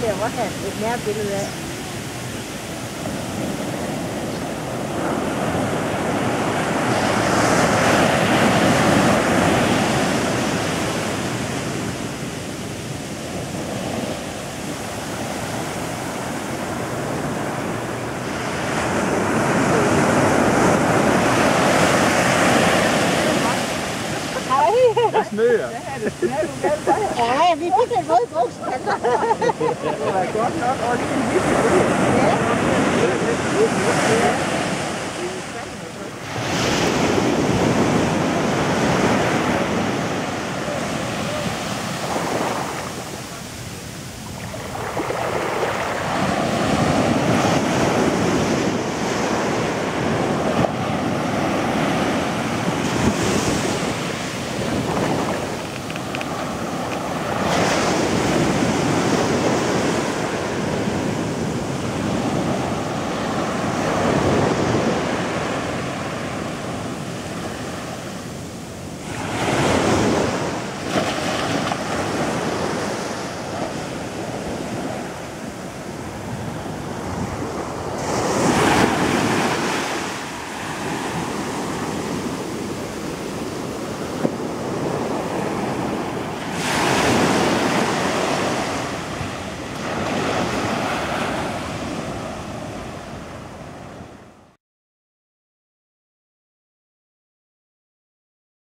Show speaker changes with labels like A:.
A: 对，我喊，你那边嘞。
B: Det snøer.
A: Ja, vi fik den røde buks.
B: Det var godt nok, og lige en lille.